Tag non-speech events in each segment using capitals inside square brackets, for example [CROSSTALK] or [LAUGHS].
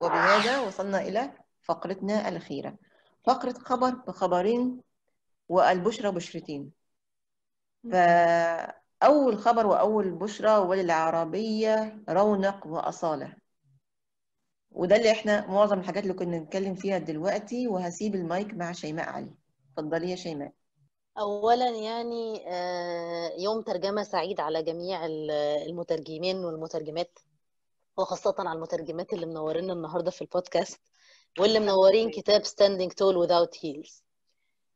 وبهذا وصلنا إلى فقرتنا الأخيرة. فقرة خبر بخبرين والبشرى بشرتين. فأول خبر وأول بشرى وللعربية رونق وأصالة. وده اللي إحنا معظم الحاجات اللي كنا نتكلم فيها دلوقتي وهسيب المايك مع شيماء علي. اتفضلي يا شيماء. أولا يعني آه، يوم ترجمة سعيد على جميع ال- المترجمين والمترجمات. وخاصة على المترجمات اللي منورين النهاردة في البودكاست واللي منورين كتاب Standing Tall Without Heels.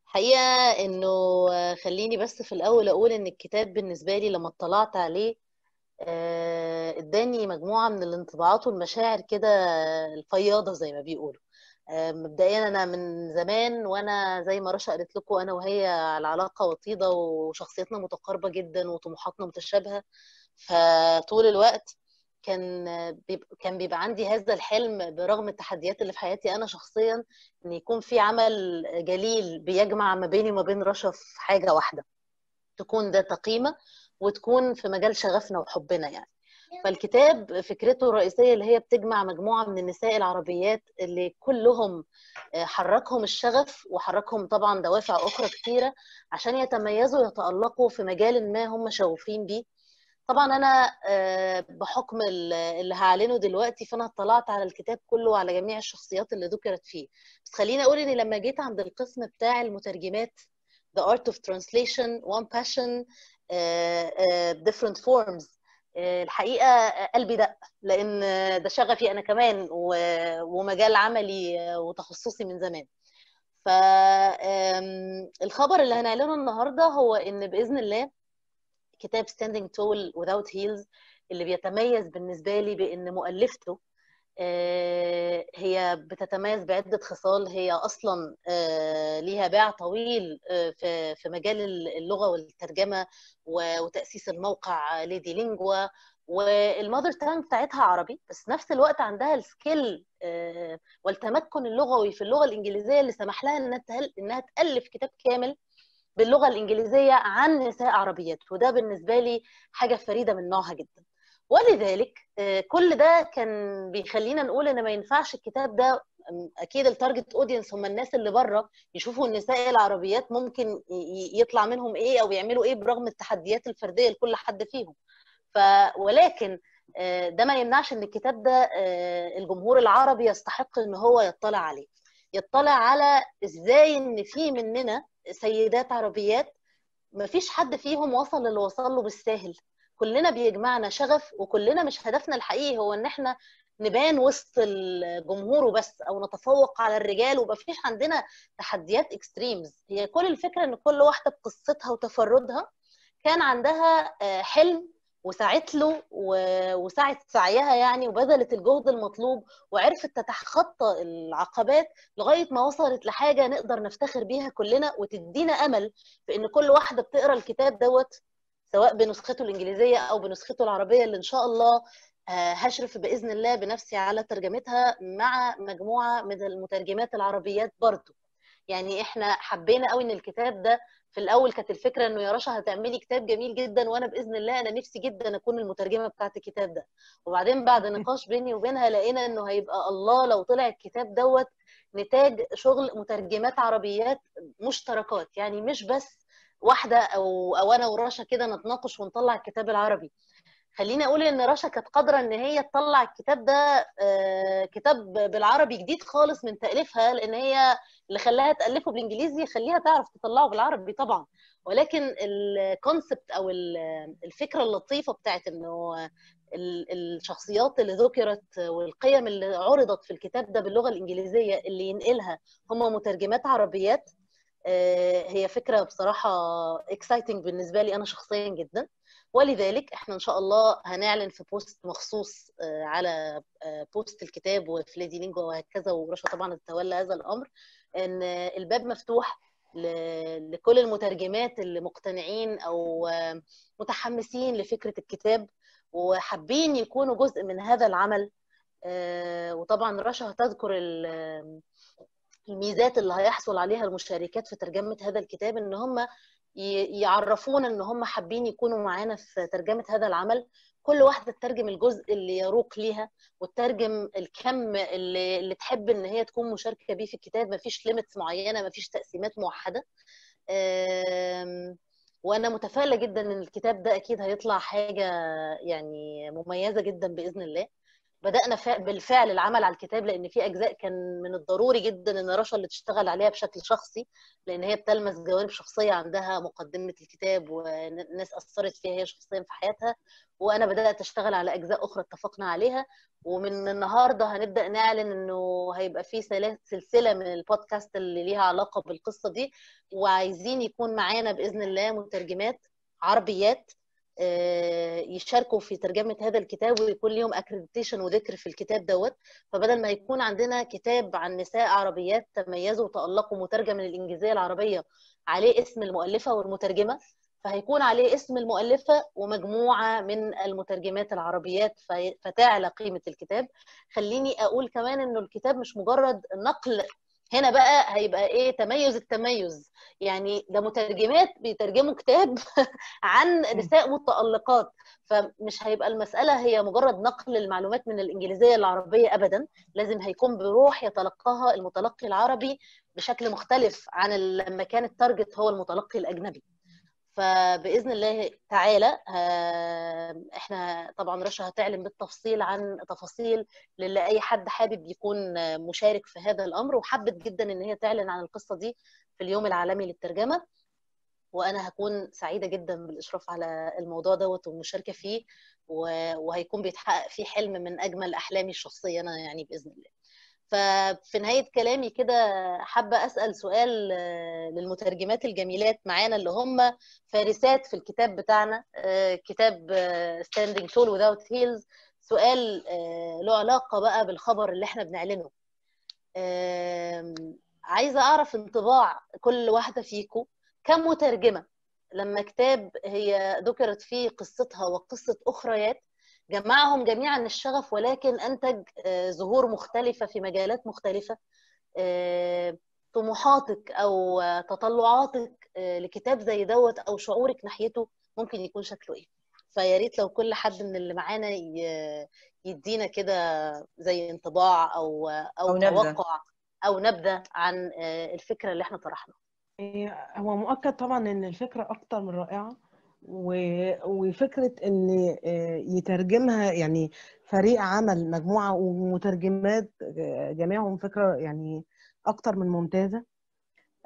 حقيقة إنه آه، خليني بس في الأول أقول إن الكتاب بالنسبة لي لما اطلعت عليه آه، إداني مجموعة من الانطباعات والمشاعر كده الفياضة زي ما بيقولوا. آه، مبدئيا أنا من زمان وأنا زي ما رشا قالت لكم أنا وهي على علاقة وطيدة وشخصيتنا متقاربة جدا وطموحاتنا متشابهة. فطول الوقت كان بيبقى كان بيبقى عندي هذا الحلم برغم التحديات اللي في حياتي أنا شخصيا إن يكون في عمل جليل بيجمع ما بيني وما بين رشا في حاجة واحدة. تكون ذات قيمه وتكون في مجال شغفنا وحبنا يعني. فالكتاب فكرته الرئيسية اللي هي بتجمع مجموعة من النساء العربيات اللي كلهم حركهم الشغف وحركهم طبعا دوافع أخرى كتيرة عشان يتميزوا ويتألقوا في مجال ما هم شغوفين بيه. طبعا أنا بحكم اللي هعلنه دلوقتي فأنا اطلعت على الكتاب كله وعلى جميع الشخصيات اللي ذكرت فيه. بس خليني أقول إني لما جيت عند القسم بتاع المترجمات The Art of Translation One Passion Different Forms الحقيقة قلبي دق لأن ده شغفي أنا كمان ومجال عملي وتخصصي من زمان. فالخبر اللي هنعلنه النهارده هو إن بإذن الله كتاب Standing Tall Without Heels اللي بيتميز بالنسبة لي بإن مؤلفته هي بتتميز بعدة خصال. هي أصلا ليها باع طويل في مجال اللغة والترجمة وتأسيس الموقع Lady Lingua وال mother tongue بتاعتها عربي بس نفس الوقت عندها ال skill والتمكن اللغوي في اللغة الإنجليزية اللي سمح لها إنها إنها تألف كتاب كامل باللغة الإنجليزية عن نساء عربيات وده بالنسبة لي حاجة فريدة من نوعها جدا. ولذلك كل ده كان بيخلينا نقول إن ما ينفعش الكتاب ده أكيد ال target audience هم الناس اللي بره يشوفوا النساء العربيات ممكن يطلع منهم إيه أو يعملوا إيه برغم التحديات الفردية لكل حد فيهم. ف ولكن ده ما يمنعش إن الكتاب ده الجمهور العربي يستحق إن هو يطلع عليه. يطلع على إزاي إن في مننا سيدات عربيات ما فيش حد فيهم وصل اللي وصل له بالساهل. كلنا بيجمعنا شغف وكلنا مش هدفنا الحقيقي هو إن إحنا نبان وسط الجمهور وبس أو نتفوق على الرجال وما فيش عندنا تحديات اكستريمز هي كل الفكرة إن كل واحدة بقصتها وتفردها كان عندها حلم وسعت له وسعت سعيها يعني وبذلت الجهد المطلوب وعرفت تتخطى العقبات لغاية ما وصلت لحاجة نقدر نفتخر بيها كلنا وتدينا أمل في إن كل واحدة بتقرأ الكتاب دوت سواء بنسخته الإنجليزية أو بنسخته العربية اللي إن شاء الله هشرف بإذن الله بنفسي على ترجمتها مع مجموعة من المترجمات العربيات برضه يعني إحنا حبينا قوي إن الكتاب ده في الأول كانت الفكرة إنه يا رشا هتعملي كتاب جميل جدا وأنا بإذن الله أنا نفسي جدا أكون المترجمة بتاعت الكتاب ده. وبعدين بعد نقاش بيني وبينها لقينا إنه هيبقى الله لو طلع الكتاب دوت نتاج شغل مترجمات عربيات مشتركات يعني مش بس واحدة أو أو أنا ورشا كده نتناقش ونطلع الكتاب العربي. خليني أقول إن رشا كانت قادرة إن هي تطلع الكتاب ده كتاب بالعربي جديد خالص من تأليفها لأن هي اللي خلاها تألفه بالإنجليزي يخليها تعرف تطلعه بالعربي طبعا. ولكن ال concept أو الفكرة اللطيفة بتاعت إنه الشخصيات اللي ذكرت والقيم اللي عرضت في الكتاب ده باللغة الإنجليزية اللي ينقلها هم مترجمات عربيات هي فكرة بصراحة exciting بالنسبة لي أنا شخصيا جدا. ولذلك إحنا إن شاء الله هنعلن في post مخصوص على بوست الكتاب وفي ليدي لينجوا وهكذا ورشا طبعا تتولى هذا الأمر إن الباب مفتوح لكل المترجمات اللي مقتنعين أو متحمسين لفكرة الكتاب وحابين يكونوا جزء من هذا العمل. وطبعا رشا هتذكر الميزات اللي هيحصل عليها المشاركات في ترجمة هذا الكتاب إن هم يعرفونا إن هم حابين يكونوا معانا في ترجمة هذا العمل. كل واحدة تترجم الجزء اللي يروق ليها وتترجم الكم اللي, اللي تحب إن هي تكون مشاركة بيه في الكتاب. مفيش ليميتس معينة مفيش تقسيمات موحدة. وأنا متفائلة جدا إن الكتاب ده أكيد هيطلع حاجة يعني مميزة جدا بإذن الله. بدأنا بالفعل العمل على الكتاب لأن في أجزاء كان من الضروري جدا إن رشا اللي تشتغل عليها بشكل شخصي لأن هي بتلمس جوانب شخصية عندها مقدمة الكتاب وناس أثرت فيها هي شخصيا في حياتها. وأنا بدأت أشتغل على أجزاء أخرى اتفقنا عليها. ومن النهارده هنبدأ نعلن إنه هيبقى في سلسلة من البودكاست اللي ليها علاقة بالقصة دي. وعايزين يكون معانا بإذن الله مترجمات عربيات يشاركوا في ترجمة هذا الكتاب ويكون ليهم accreditation وذكر في الكتاب دوت. فبدل ما يكون عندنا كتاب عن نساء عربيات تميزوا وتألقوا مترجم من الانجليزيه العربية عليه اسم المؤلفة والمترجمة فهيكون عليه اسم المؤلفة ومجموعة من المترجمات العربيات فتعلى قيمه الكتاب. خليني أقول كمان إنه الكتاب مش مجرد نقل هنا بقى هيبقى إيه؟ تميز التميز. يعني ده مترجمات بيترجموا كتاب [LAUGHS] عن نساء متألقات. فمش هيبقى المسألة هي مجرد نقل المعلومات من الإنجليزية للعربية أبدا. لازم هيكون بروح يتلقاها المتلقي العربي بشكل مختلف عن لما كان التارجت هو المتلقي الأجنبي. فبإذن الله تعالى إحنا طبعا رشا هتعلن بالتفصيل عن تفاصيل للي أي حد حابب يكون مشارك في هذا الأمر وحبت جدا إن هي تعلن عن القصة دي في اليوم العالمي للترجمة. وأنا هكون سعيدة جدا بالإشراف على الموضوع دوت والمشاركه فيه وهيكون بيتحقق فيه حلم من أجمل أحلامي الشخصية أنا يعني بإذن الله. ففي نهاية كلامي كده حابة أسأل سؤال آه، للمترجمات الجميلات معانا اللي هم فارسات في الكتاب بتاعنا آه، كتاب آه، Standing Tall Without Heels. سؤال له علاقة بقى بالخبر اللي إحنا بنعلنه. آم، عايزة أعرف انطباع كل واحدة فيكم كمترجمة. لما كتاب هي ذكرت فيه قصتها وقصة أخريات جمعهم جميعا الشغف ولكن أنتج آه، زهور مختلفة في مجالات مختلفة. آه، طموحاتك أو آه، تطلعاتك لكتاب زي دوت أو شعورك ناحيته ممكن يكون شكله إيه. فيا ريت لو كل حد من اللي معانا يدينا كده زي انطباع أو أو, أو. توقع أو نبذة عن الفكرة اللي إحنا طرحناها إيه، هو مؤكد طبعا إن الفكرة أكتر من رائعة. وفكرة إن إيه، يترجمها يعني فريق عمل مجموعة ومترجمات آه، جميعهم فكرة يعني أكتر من ممتازة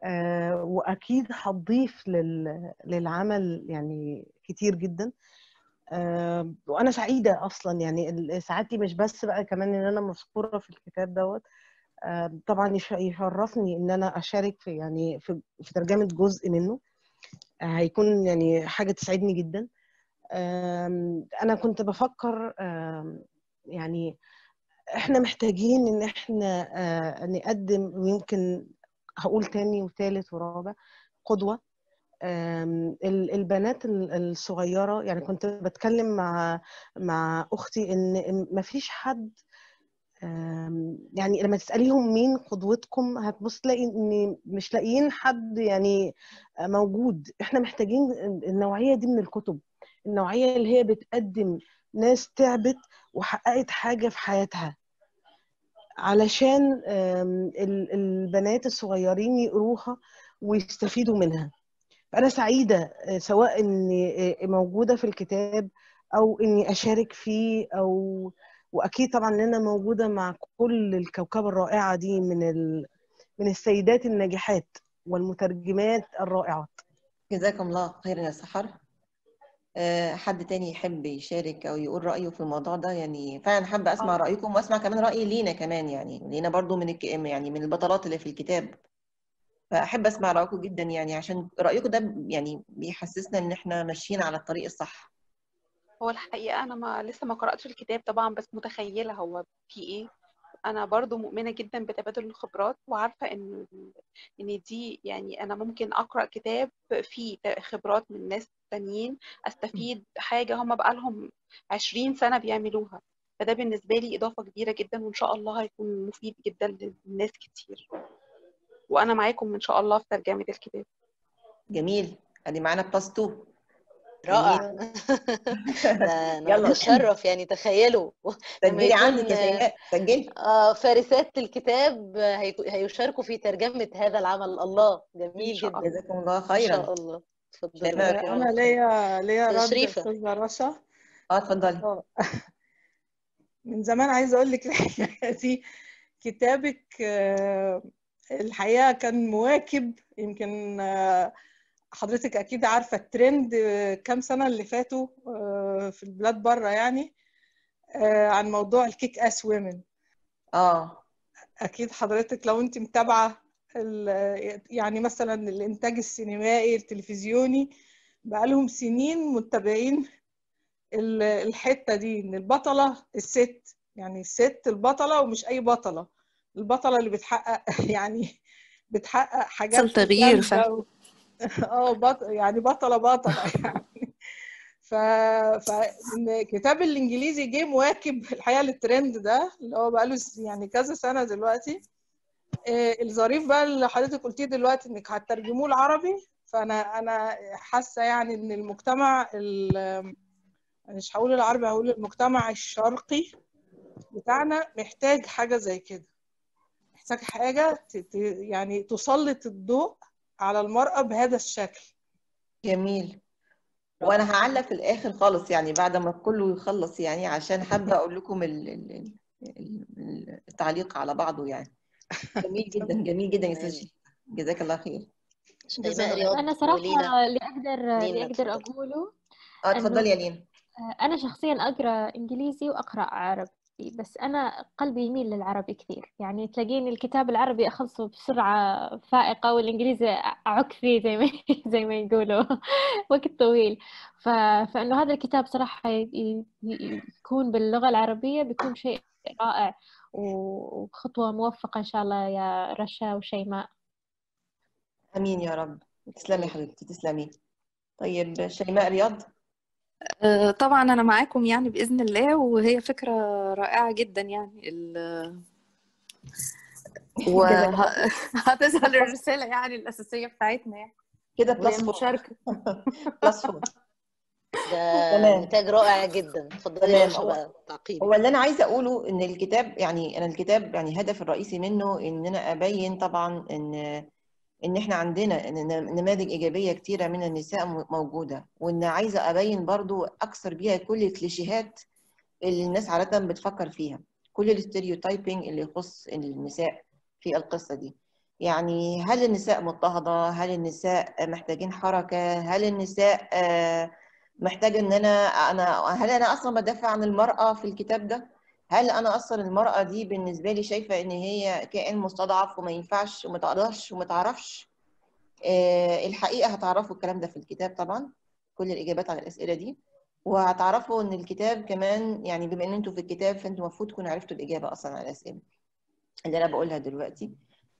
آه، وأكيد هتضيف لل- للعمل يعني كتير جدا. آه، وأنا سعيدة أصلا يعني سعادتي مش بس بقى كمان إن أنا مذكوره في الكتاب دوت. آه، طبعا يش- يشرفني إن أنا أشارك في يعني في, في ترجمة جزء منه. آه، هيكون يعني حاجة تسعدني جدا. أنا كنت بفكر يعني إحنا محتاجين إن إحنا آه، نقدم ويمكن هقول تاني وثالث ورابع قدوة. البنات ال- الصغيرة يعني كنت بتكلم مع مع أختي إن مفيش حد يعني لما تسأليهم مين قدوتكم هتبص تلاقي إن مش لاقيين حد يعني موجود. إحنا محتاجين النوعية دي من الكتب النوعية اللي هي بتقدم ناس تعبت وحققت حاجة في حياتها. علشان البنات الصغيرين يقروها ويستفيدوا منها. فأنا سعيدة آه، سواء إني آه، موجودة في الكتاب أو إني أشارك فيه أو وأكيد طبعا إن أنا موجودة مع كل الكوكبة الرائعة دي من ال... من السيدات الناجحات والمترجمات الرائعات. جزاكم الله خيرا يا سحر. آه، حد تاني يحب يشارك أو يقول رأيه في الموضوع ده؟ يعني فعلا حابة أسمع آه. رأيكم وأسمع كمان رأي لينا كمان يعني لينا برضو من الك... يعني من البطلات اللي في الكتاب. فأحب أسمع رأيكم جدا يعني عشان رأيكم ده يعني بيحسسنا إن إحنا ماشيين على الطريق الصح. هو الحقيقة أنا ما لسه ما قرأتش الكتاب طبعا بس متخيلة هو في إيه. أنا برضو مؤمنة جدا بتبادل الخبرات وعارفة إن إن دي يعني أنا ممكن أقرأ كتاب فيه خبرات من ناس تانيين أستفيد حاجة هم بقالهم عشرين سنة بيعملوها. فده بالنسبة لي إضافة كبيرة جدا وإن شاء الله هيكون مفيد جدا للناس كتير. وأنا معاكم إن شاء الله في ترجمة الكتاب. جميل. أدي معانا بلس 2 رائع. [LAUGHS] ده يلا. أنا اتشرف يعني تخيلوا. [LAUGHS] سجلي عندك يا سجلي. آه، فارسات الكتاب هيشاركوا في ترجمة هذا العمل. الله جميل جدا. جزاكم الله خيرا. شاء الله. اتفضلي أنا. ليا ليا رد شريفة. أستاذة رشا. آه اتفضلي. آه. [LAUGHS] من زمان عايزة أقول لك الحكاية دي كتابك آه، الحقيقة كان مواكب يمكن آه، حضرتك أكيد عارفة الترند آه، كام سنة اللي فاتوا آه، في البلاد بره يعني آه، عن موضوع الكيك آس ويمن آه. أكيد حضرتك لو أنت متابعة ال- يعني مثلا الإنتاج السينمائي التلفزيوني بقالهم سنين متابعين ال- الحتة دي إن البطلة الست يعني الست البطلة ومش أي بطلة. البطلة اللي بتحقق [LAUGHS] يعني بتحقق حاجات حصل تغيير و- [LAUGHS] آه بط... يعني بطلة بطلة [LAUGHS] يعني. ف... فالكتاب الإنجليزي جه مواكب الحقيقة للترند ده اللي هو بقاله يعني كذا سنة دلوقتي. آه، الظريف بقى اللي حضرتك قلتيه دلوقتي إنك هتترجموه العربي. فأنا أنا حاسة يعني إن المجتمع ال- مش هقول العربي هقول المجتمع الشرقي بتاعنا محتاج حاجة زي كده. محتاج حاجة يعني تسلط الضوء على المرأة بهذا الشكل. جميل. وأنا هعلق في الآخر خالص يعني بعد ما كله يخلص يعني عشان حابة أقول لكم ال- ال- ال- ال- التعليق على بعضه يعني. جميل جدا جميل جدا يا أستاذ جزاك الله خير. صراحة ولينا. اللي أقدر اللي لينا أقدر اتفضلي. أقوله آه اتفضلي يا إنه لين أنا شخصيا أقرأ إنجليزي وأقرأ عربي. بس أنا قلبي يميل للعربي كثير. يعني تلاقيني الكتاب العربي أخلصه بسرعة فائقة والإنجليزي أعك فيه زي ما [LAUGHS] زي ما يقولوا. وقت طويل. ف... فإنه هذا الكتاب صراحة ي... يكون باللغة العربية بيكون شيء رائع وخطوة موفقة إن شاء الله يا رشا وشيماء. آمين يا رب. تسلمي حبيبتي تسلمي. طيب شيماء رياض؟ طبعا أنا معاكم يعني بإذن الله وهي فكرة رائعة جدا يعني ال... [LAUGHS] وهتظهر الرسالة يعني الأساسية بتاعتنا يعني. كده plus المشاركة plus ده. نتاج رائع جدا. اتفضلي. يا هو- تعقيب. هو اللي أنا عايزة أقوله إن الكتاب يعني أنا الكتاب يعني الهدف الرئيسي منه ان أنا أبين طبعا إن إن إحنا عندنا نماذج إيجابية كتيرة من النساء موجودة. وإن عايزة أبين برضو أكثر بيها كل الكليشيهات اللي الناس عادة بتفكر فيها. كل الاستيريوتايبنج اللي يخص النساء في القصة دي. يعني هل النساء مضطهدة؟ هل النساء محتاجين حركة؟ هل النساء آه، محتاجة إن أنا أنا هل أنا أصلا بدافع عن المرأة في الكتاب ده؟ هل أنا أصلا المرأة دي بالنسبة لي شايفة إن هي كائن مستضعف وما ينفعش وما تقدرش وما تعرفش؟ آه، الحقيقة هتعرفوا الكلام ده في الكتاب طبعا كل الإجابات على الأسئلة دي. وهتعرفوا إن الكتاب كمان يعني بما إن أنتوا في الكتاب فأنتوا المفروض تكونوا عرفتوا الإجابة أصلا على الأسئلة اللي أنا بقولها دلوقتي.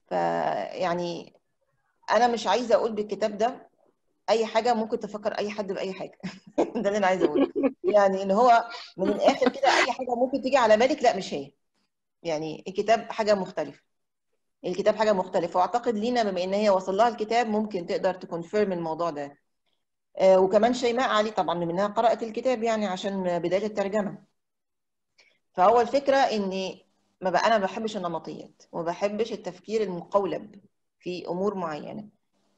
فيعني أنا مش عايزة أقول بالكتاب ده أي حاجة ممكن تفكر أي حد بأي حاجة. [LAUGHS] ده اللي أنا عايزة أقوله. يعني إن هو من الآخر كده أي حاجة ممكن تيجي على بالك لأ مش هي. يعني الكتاب حاجة مختلفة. الكتاب حاجة مختلفة. وأعتقد لينا بما إن هي وصل لها الكتاب ممكن تقدر تكونفيرم الموضوع ده. آه، وكمان شيماء علي طبعا بما إنها قرأت الكتاب يعني عشان بداية الترجمة. فهو الفكرة اني ما بقى أنا ما بحبش النمطيات وما بحبش التفكير المقولب في أمور معينة.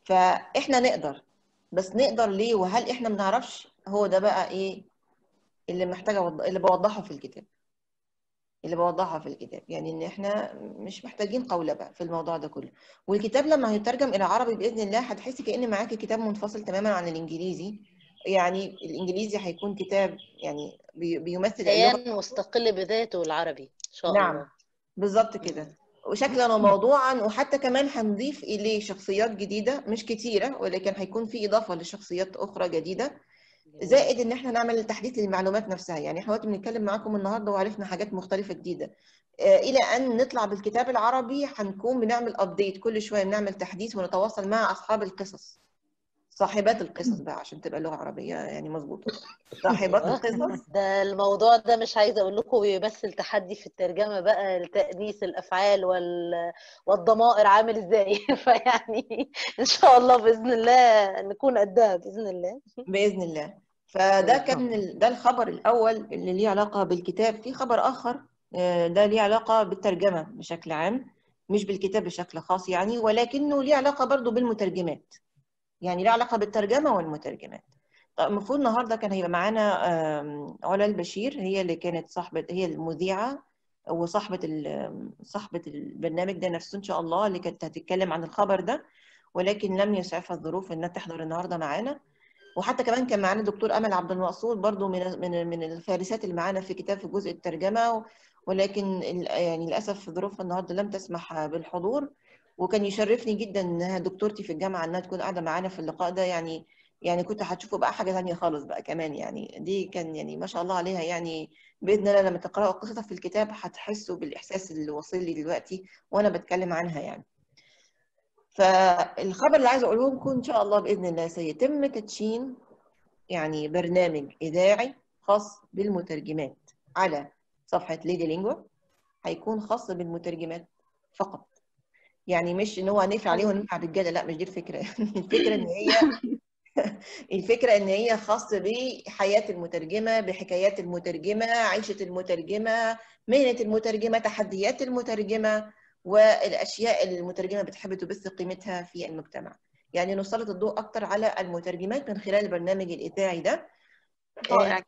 فإحنا نقدر بس نقدر ليه؟ وهل إحنا ما بنعرفش هو ده بقى إيه اللي محتاجة أوضح... اللي بوضحه في الكتاب. اللي بوضحها في الكتاب. يعني إن إحنا مش محتاجين قولبه في الموضوع ده كله. والكتاب لما هيترجم إلى عربي بإذن الله هتحسي كأن معاكي كتاب منفصل تماما عن الإنجليزي. يعني الإنجليزي هيكون كتاب يعني بي- بيمثل كيان مستقل بذاته العربي إن شاء نعم. الله. بالظبط كده. وشكلا وموضوعا وحتى كمان هنضيف إليه شخصيات جديدة مش كتيرة ولكن هيكون في إضافة لشخصيات أخرى جديدة زائد إن إحنا نعمل تحديث للمعلومات نفسها. يعني إحنا بنتكلم معاكم النهارده وعرفنا حاجات مختلفة جديدة. آه، إلى أن نطلع بالكتاب العربي هنكون بنعمل ابديت كل شوية بنعمل تحديث ونتواصل مع أصحاب القصص. صاحبات القصص بقى عشان تبقى لغة عربية يعني مظبوطة. [LAUGHS] صاحبات. القصص. ده الموضوع ده مش عايزه أقول لكم بيمثل تحدي في الترجمة بقى لتأنيث الأفعال وال... والضمائر عامل إزاي. [LAUGHS] فيعني إن شاء الله بإذن الله نكون قدها بإذن الله. بإذن الله. فده كان ده الخبر الأول اللي ليه علاقة بالكتاب. في خبر آخر آه، ده ليه علاقة بالترجمة بشكل عام مش بالكتاب بشكل خاص يعني ولكنه ليه علاقة برضو بالمترجمات. يعني ليه علاقة بالترجمة والمترجمات. طيب المفروض النهاردة كان هيبقى معانا علا البشير هي اللي كانت صاحبة هي المذيعة وصاحبة ال- صاحبة البرنامج ده نفسه إن شاء الله اللي كانت هتتكلم عن الخبر ده ولكن لم يسعفها الظروف إنها تحضر النهاردة معانا. وحتى كمان كان معانا دكتور أمل عبد المقصود برضو من من من الفارسات اللي معانا في كتاب في جزء الترجمة ولكن يعني للأسف ظروفها النهارده لم تسمح بالحضور. وكان يشرفني جدا انها دكتورتي في الجامعة إنها تكون قاعدة معانا في اللقاء ده. يعني يعني كنت هتشوفوا بقى حاجة ثانية خالص بقى كمان. يعني دي كان يعني ما شاء الله عليها. يعني بإذن الله لما تقرأوا قصتها في الكتاب هتحسوا بالإحساس اللي واصل لي دلوقتي وأنا بتكلم عنها يعني. فالخبر اللي عايزه أقوله لكم إن شاء الله بإذن الله سيتم تدشين يعني برنامج إذاعي خاص بالمترجمات على صفحة ليدي لينجوا هيكون خاص بالمترجمات فقط. يعني مش إن هو هنقفل عليه ونمنع الرجالة لأ مش دي الفكرة. [LAUGHS] الفكرة إن هي [LAUGHS] الفكرة إن هي خاص بحياة المترجمة بحكايات المترجمة عيشة المترجمة مهنة المترجمة تحديات المترجمة والأشياء اللي المترجمة بتحب تبث قيمتها في المجتمع. يعني نسلط الضوء أكتر على المترجمات من خلال البرنامج الإذاعي ده. رائع آه،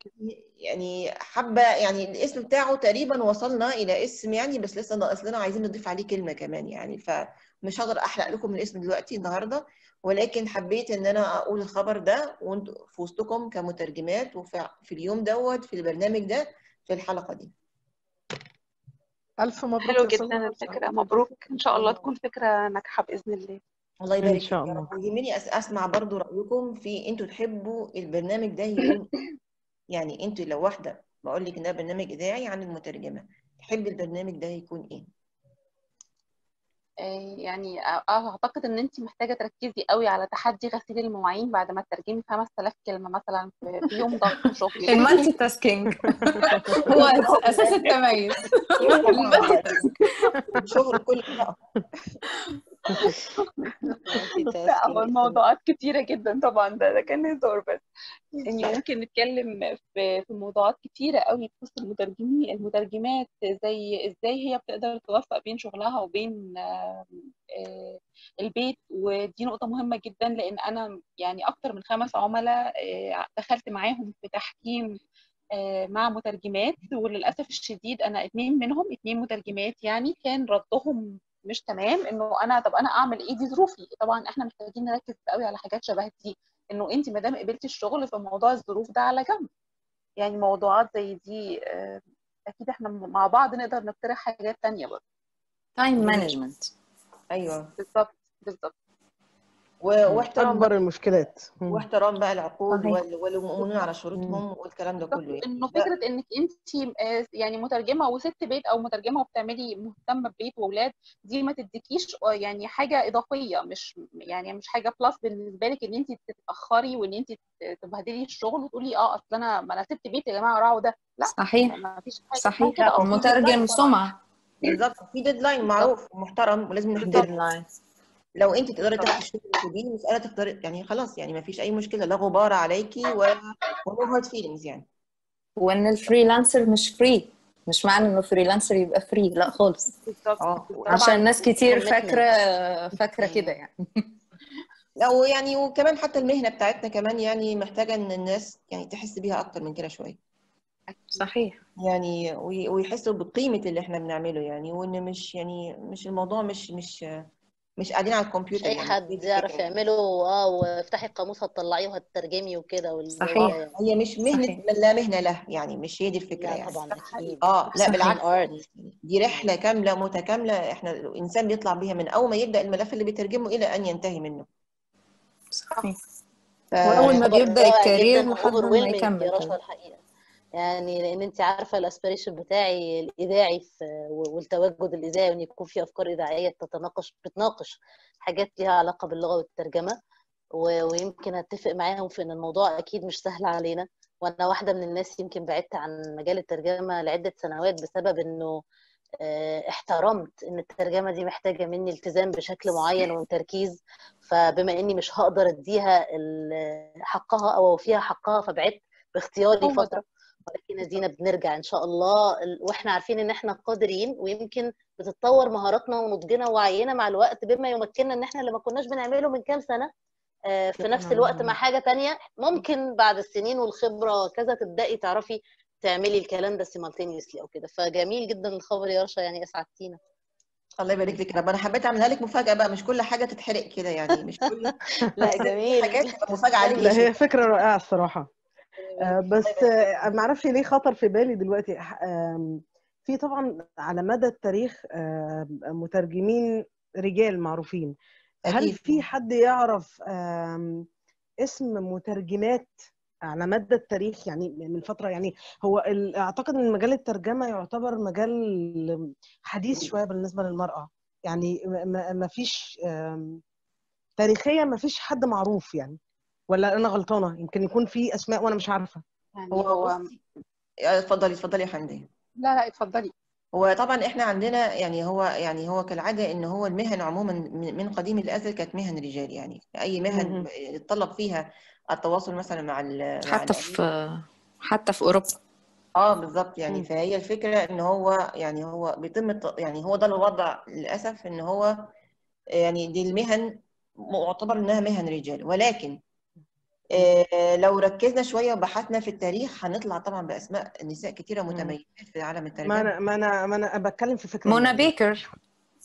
يعني حابه يعني الاسم بتاعه تقريبا وصلنا إلى اسم يعني بس لسه ناقص لنا عايزين نضيف عليه كلمة كمان يعني فمش هقدر أحرق لكم الاسم دلوقتي النهارده ولكن حبيت إن أنا أقول الخبر ده وانتوا في وسطكم كمترجمات وفي في اليوم دوت في البرنامج ده في الحلقة دي ألف مبروك حلو جدا حفصة. الفكرة مبروك إن شاء الله تكون فكرة ناجحة بإذن الله الله إن يبارك شاء فيك يا الله. أس- أسمع برضو رأيكم في أنتوا تحبوا البرنامج ده يكون؟ يعني أنتوا لو واحدة بقول لك إن ده برنامج إذاعي عن المترجمة تحب البرنامج ده يكون إيه؟ آه، يعني آه، أعتقد إن أنت محتاجة تركزي قوي على تحدي غسيل المواعين بعد ما تترجمي 5000 كلمة مثلا في [LAUGHS] [LAUGHS] [LAUGHS] يوم ضغط شغل. ال multitasking هو أساس التميز. ال multitasking شغل. كل لا هو الموضوعات كتيرة جدا طبعا ده ده كان هزار بس. يعني ممكن نتكلم في في موضوعات كتيرة قوي تخص المترجمين المترجمات زي إزاي هي بتقدر توفق بين شغلها وبين آه، البيت. ودي نقطة مهمة جدا لأن أنا يعني أكتر من خمس عملاء آه، دخلت معاهم في تحكيم آه، مع مترجمات. وللأسف الشديد أنا اتنين منهم اتنين مترجمات يعني كان ردهم مش تمام إنه أنا طب أنا أعمل إيه؟ دي ظروفي. طبعا إحنا محتاجين نركز قوي على حاجات شبه دي إنه انت ما دام قبلتي الشغل فموضوع الظروف ده على جنب. يعني موضوعات زي دي آه، أكيد إحنا مع بعض نقدر نقترح حاجات تانية برضه. time management أيوه. بالظبط بالظبط واحترام أكبر المشكلات. واحترام بقى العقود والمؤمنين على شروطهم والكلام ده كله يعني. إنه فكرة إنك انت يعني مترجمة وست بيت أو مترجمة وبتعملي مهتمة ببيت واولاد دي ما تديكيش آه، يعني حاجة إضافية مش يعني مش حاجة بلس بالنسبة لك إن انت تتأخري وإن انت تبهدلي الشغل وتقولي آه أصل أنا ما أنا سبت بيت يا جماعة راعوا ده. لأ صحيح. ما فيش حاجة صحيح. المترجم سمعة. بالظبط. في deadline معروف ومحترم ولازم نحترم deadline لو انت تقدري. تاخدي الشغل ودي مسألة تقدري يعني خلاص يعني ما فيش أي مشكلة لا غبار عليكي ولا hard feelings يعني. وإن ال freelancer مش free مش معنى إنه freelancer يبقى free لا خالص. بالظبط آه عشان ناس كتير. فاكره فاكرة كده يعني. لا ويعني وكمان حتى المهنة بتاعتنا كمان يعني محتاجة إن الناس يعني تحس بيها أكتر من كده شوية. صحيح. يعني وي- ويحسوا بقيمة اللي إحنا بنعمله يعني وإن مش يعني مش الموضوع مش مش مش قاعدين على مش الكمبيوتر أي يعني حد يعرف. يعمله آه وافتحي القاموس هتطلعيه وهتترجمي وكده صحيح. يعني. هي مش مهنة صحيح. من لا مهنة له يعني مش هي دي الفكرة لا يعني طبعا أكيد آه لا صحيح. بالعكس art. دي رحلة كاملة متكاملة إحنا الإنسان بيطلع بيها من أول ما يبدأ الملف اللي بيترجمه إلى أن ينتهي منه صحيح ف... وأول ما رائع ال career لحد ما يكمل يا رشا كمان. الحقيقة يعني لأن انت عارفة ال aspiration بتاعي الإذاعي والتواجد الإذاعي وإن يكون في أفكار إذاعية تتناقش بتناقش حاجات ليها علاقة باللغة والترجمة ويمكن أتفق معاهم في إن الموضوع أكيد مش سهل علينا. وأنا واحدة من الناس يمكن بعدت عن مجال الترجمة لعدة سنوات بسبب إنه آه، احترمت إن الترجمة دي محتاجة مني التزام بشكل معين وتركيز فبما إني مش هقدر أديها حقها أو اوفيها حقها فبعدت باختياري. فترة. ولكن ادينا بنرجع إن شاء الله ال- وإحنا عارفين إن إحنا قادرين ويمكن بتتطور مهاراتنا ونضجنا ووعينا مع الوقت بما يمكننا إن إحنا اللي ما كناش بنعمله من كام سنة. آه، في نفس الوقت. مع حاجة تانية ممكن بعد السنين والخبرة كذا تبدأي تعرفي تعملي الكلام ده سيمالتينيوسلي أو كده. فجميل جدا الخبر يا رشا يعني أسعدتينا. الله يبارك لك يا رب. أنا حبيت أعملها لك مفاجأة بقى مش كل حاجة تتحرق كده يعني مش كل [LAUGHS] لا جميل. حاجات تبقى مفاجأة عليك لا هي فكرة رائعة الصراحة. آه، بس آه، ما أعرفش ليه خطر في بالي دلوقتي. في طبعا على مدى التاريخ آه، مترجمين رجال معروفين. هل. في حد يعرف اسم مترجمات على مدى التاريخ؟ يعني من فترة يعني هو أعتقد إن مجال الترجمة يعتبر مجال حديث شوية بالنسبة للمرأة. يعني ما- فيش تاريخيا ما فيش حد معروف يعني. ولا أنا غلطانة؟ يمكن يكون في أسماء وأنا مش عارفة. يعني هو اتفضلي اتفضلي يا حمدي لا لا اتفضلي. هو طبعا إحنا عندنا يعني هو يعني هو كالعادة إن هو المهن عموما من من قديم الأزل كانت مهن رجال يعني. أي مهن. يتطلب فيها التواصل مثلا مع حتى. في حتى في أوروبا. آه بالظبط يعني. مم. فهي الفكرة إن هو يعني هو بيتم يعني هو ده الوضع للأسف إن هو يعني دي المهن معتبر إنها مهن رجال. ولكن لو ركزنا شوية وبحثنا في التاريخ هنطلع طبعا بأسماء نساء كتيرة متميزات في عالم ما الترجمه أنا ما أنا ما أنا بتكلم في فكرة منى. بيكر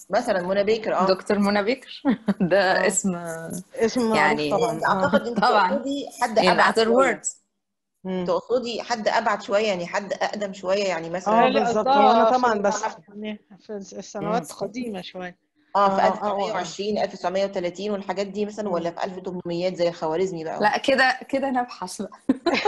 مثلا منى بيكر آه دكتور منى بيكر [LAUGHS] ده آه. اسم اسم يعني طبعا آه. أعتقد أنت [LAUGHS] طبعا. تقصدي حد أبعد شوية words. تقصدي حد أبعد شوية يعني حد أقدم شوية يعني آه مثلا اللي بالظبط أنا في طبعا بس في السنوات قديمة شوية آه في آه، آه، آه. 1920 1930 والحاجات دي مثلا ولا في 1800 زي الخوارزمي بقى؟ لا كده كده نبحث بقى.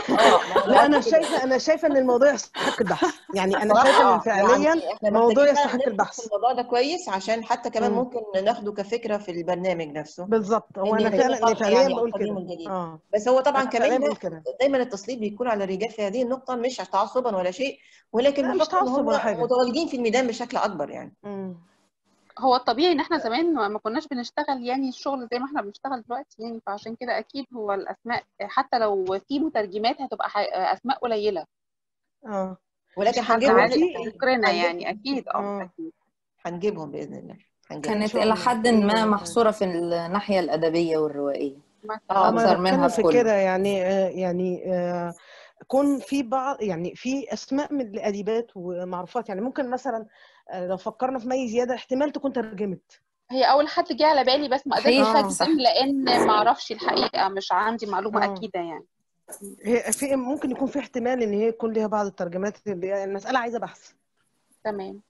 [LAUGHS] لا أنا شايفة أنا شايفة إن الموضوع يستحق البحث. يعني أنا شايفة إن فعليا يعني إحنا موضوع محتاجين بقى يستحق البحث. في الموضوع ده كويس عشان حتى كمان مم. ممكن ناخده كفكرة في البرنامج نفسه. بالظبط. هو ان أنا فعلا فعليا يعني بقول كده. بس هو طبعا فعليا كمان دايما التسليط بيكون على الرجال في هذه النقطة مش تعصبا ولا شيء ولكن مش تعصب ولا حاجة. متواجدين في الميدان بشكل أكبر يعني. هو الطبيعي إن إحنا زمان ما كناش بنشتغل يعني الشغل زي ما إحنا بنشتغل دلوقتي يعني فعشان كده أكيد هو الأسماء حتى لو في مترجمات هتبقى أسماء قليلة. آه. ولكن هنجيبهم ذكرنا يعني أكيد آه آه. أكيد. هنجيبهم بإذن الله. هنجيبهم إن كانت الله. حد باذن ما الله محصورة في الناحية الأدبية والروائية. مثلا. آه آه ما أكثر أنا منها في كده يعني آه يعني آه كون في بعض يعني في أسماء من الأديبات ومعروفات يعني ممكن مثلا آه لو فكرنا في مي زيادة احتمال تكون ترجمت. هي أول حد جه على بالي بس ما قدرتش اجزم لأن ما أعرفش الحقيقة مش عندي معلومة آه. أكيدة يعني. هي في ممكن يكون في احتمال إن هي يكون ليها بعض الترجمات المسألة عايزة بحث. تمام.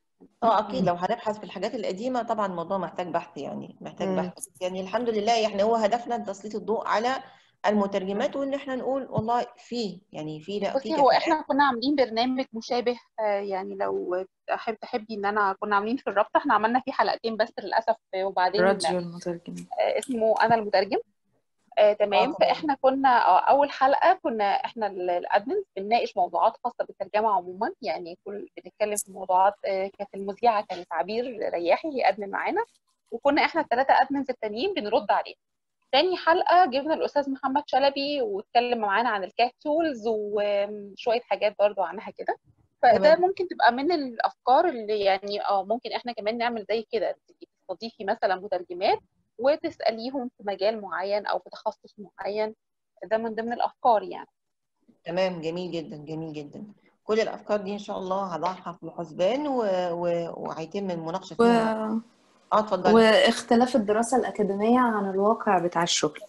آه أكيد. لو هنبحث في الحاجات القديمة طبعا الموضوع محتاج بحث يعني محتاج مم. بحث. يعني الحمد لله إحنا هو هدفنا تسليط الضوء على المترجمات وإن إحنا نقول والله في يعني في لا في بصي هو إحنا كنا عاملين برنامج مشابه آه، يعني لو تحب تحبي إن أنا كنا عاملين في الرابطة إحنا عملنا فيه حلقتين بس للأسف آه، وبعدين راديو المترجمين آه، اسمه أنا المترجم. آه، تمام. فإحنا كنا آه، أول حلقة كنا إحنا ال admins بنناقش موضوعات خاصة بالترجمة عموما. يعني كل بنتكلم في موضوعات آه، كانت المذيعة كانت عبير رياحي هي admin معانا. وكنا إحنا الثلاثه admins التانيين بنرد عليه تاني حلقة جبنا الأستاذ محمد شلبي واتكلم معانا عن ال CAT tools وشوية حاجات برضو عنها كده. فده ممكن تبقى من الأفكار اللي يعني آه ممكن إحنا كمان نعمل زي كده تستضيفي مثلا مترجمات وتسأليهم في مجال معين أو في تخصص معين. ده من ضمن الأفكار يعني. تمام جميل جدا جميل جدا. كل الأفكار دي إن شاء الله هضعها في الحسبان. وهيتم المناقشة و... فيها آه اتفضلي. واختلاف الدراسة الأكاديمية عن الواقع بتاع الشغل.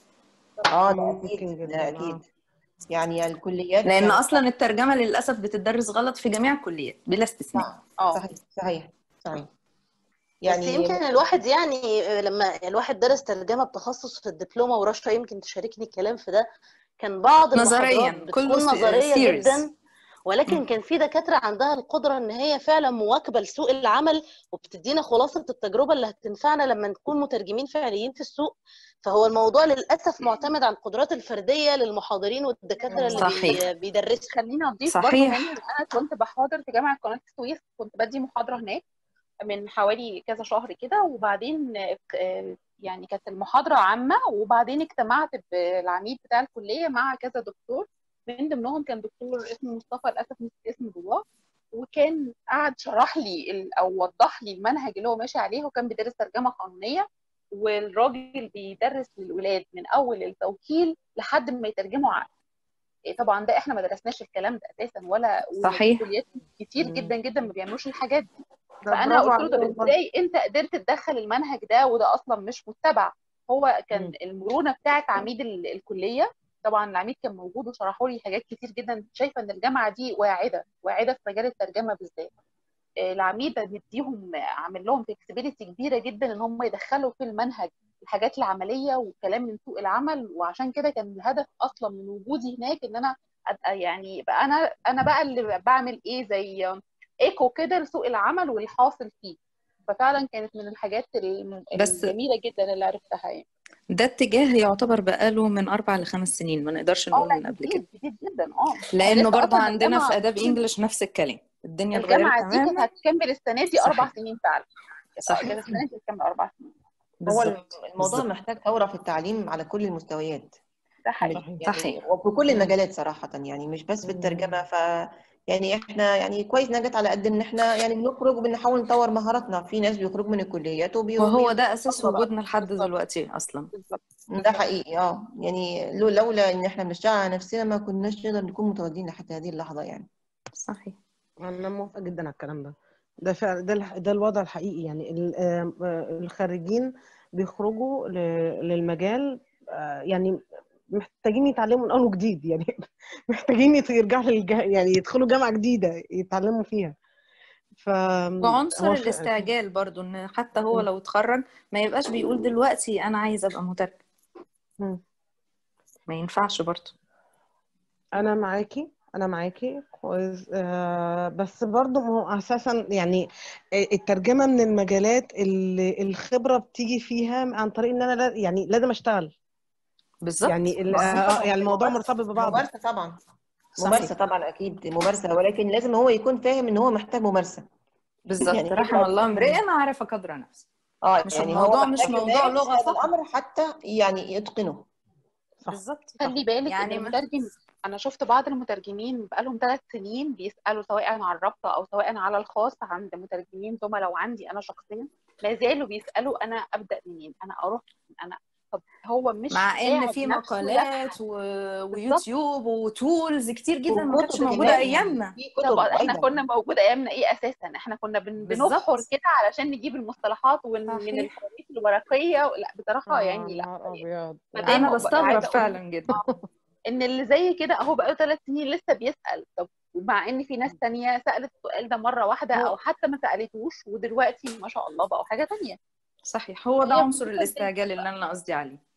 آه ده ممكن أكيد ده جدا أكيد. يعني الكليات لأن يعني أصلا الترجمة للأسف بتدرس غلط في جميع الكليات بلا استثناء. صح آه. صحيح صحيح صحيح. بس يعني يمكن الواحد يعني لما الواحد درس ترجمة بتخصص في الدبلومة ورشا يمكن تشاركني الكلام في ده. كان بعض نظريا كله نظرية theories جدا. ولكن. كان في دكاترة عندها القدرة إن هي فعلا مواكبة لسوق العمل وبتدينا خلاصة التجربة اللي هتنفعنا لما نكون مترجمين فعليين في السوق فهو الموضوع للأسف معتمد على القدرات الفردية للمحاضرين والدكاترة اللي صحيح. بي- بيدرسوا خليني أضيف برضه صحيح. ان أنا كنت بحاضر في جامعة قناة السويس كنت بدي محاضرة هناك من حوالي كذا شهر كده وبعدين يعني كانت المحاضرة عامة وبعدين اجتمعت بالعميد بتاع الكلية مع كذا دكتور من ضمنهم كان دكتور اسمه مصطفى للأسف نسيت اسمه جواه وكان قعد شرح لي أو وضح لي المنهج اللي هو ماشي عليه وكان بيدرس ترجمة قانونية والراجل بيدرس للولاد من أول التوكيل لحد ما يترجموا عقد إيه طبعا ده إحنا ما درسناش الكلام ده أساسا ولا صحيح. كتير. جدا جدا ما بيعملوش الحاجات دي فأنا قلت له طب. إزاي أنت قدرت تدخل المنهج ده وده أصلا مش متبع هو كان. المرونة بتاعت عميد ال- الكلية طبعا العميد كان موجود وشرحوا لي حاجات كتير جدا. شايفة إن الجامعة دي واعدة واعدة في مجال الترجمة بالذات. آه، العميد مديهم عامل لهم فلكسبيليتي كبيرة جدا إن هم يدخلوا في المنهج الحاجات العملية والكلام من سوق العمل. وعشان كده كان الهدف أصلا من وجودي هناك إن أنا أبقى يعني يبقى أنا أنا بقى اللي بعمل إيه زي ايكو كده لسوق العمل والحاصل فيه. ففعلا كانت من الحاجات الجميلة جدا اللي عرفتها يعني. ده اتجاه يعتبر بقاله من أربع لخمس سنين ما نقدرش آه نقول من قبل كده. جديد جدا آه. لأنه برضه عندنا في آداب إنجلش نفس الكلام. الدنيا اتغيرت الجامعة دي كانت هتكمل السنة دي أربع. سنين فعلا. صحيح. كانت السنة دي هتكمل أربع سنين. هو الموضوع بالظبط. محتاج ثورة في التعليم على كل المستويات. ده حقيقي. يعني صحيح. وفي كل المجالات صراحة يعني مش بس في الترجمة ف يعني إحنا يعني كويس نجت على قد إن إحنا يعني بنخرج وبنحاول نطور مهاراتنا. في ناس بيخرجوا من الكليات وبي وهو ده أساس. وجودنا لحد. دلوقتي أصلا. ده حقيقي آه. يعني لو- لولا إن إحنا بنشتغل على نفسنا ما كناش نقدر نكون متواجدين لحد هذه اللحظة يعني. صحيح. أنا موافقة جدا على الكلام ده. ده فعلا ده ده الوضع الحقيقي يعني. ال- آه، الخريجين بيخرجوا ل- للمجال آه، يعني محتاجين يتعلموا من أول وجديد يعني [LAUGHS] محتاجين يرجعوا للج... يعني يدخلوا جامعة جديدة يتعلموا فيها. ف وعنصر الاستعجال برضو إن حتى هو. لو اتخرج ما يبقاش بيقول دلوقتي أنا عايز أبقى مترجم. ما ينفعش برضو. أنا معاكي أنا معاكي كويس. آه بس برضو ما هو أساسا يعني الترجمة من المجالات اللي الخبرة بتيجي فيها عن طريق إن أنا يعني لازم أشتغل. بالظبط. يعني آه طبعاً يعني الموضوع مرتبط ببعضه. ممارسة طبعا. صحيح. ممارسة طبعا أكيد ممارسة ولكن لازم هو يكون فاهم إن هو محتاج ممارسة. بالظبط. يعني رحم. الله امرئ. عرف قدر نفسه. آه مش يعني الموضوع مش موضوع هذا فقط. الأمر حتى يعني يتقنه. صح. بالظبط. خلي بالك يعني إن ما- المترجم أنا شفت بعض المترجمين بقالهم ثلاث سنين بيسألوا سواء على الرابطة أو سواء على الخاص عند مترجمين. زملاء وعندي أنا شخصيا ما زالوا بيسألوا أنا أبدأ منين؟ أنا أروح؟ أنا طب هو مش مع إن في مقالات و... ويوتيوب وتولز كتير جدا ما كانتش موجودة أيامنا. في طب كتب إحنا أيضا. كنا موجودة أيامنا إيه أساسا؟ إحنا كنا بن... بنبحر كده علشان نجيب المصطلحات ومن من. الكواليس الورقية لا بصراحة آه يعني لا. أبيض. أنا بستغرب فعلا جدا. إن اللي زي كده أهو بقاله ثلاث سنين لسه بيسأل. طب ومع إن في ناس تانية سألت السؤال ده مرة واحدة أو حتى ما سألتوش ودلوقتي ما شاء الله بقوا حاجة تانية. صحيح هو ده عنصر الاستعجال اللي أنا قصدي عليه.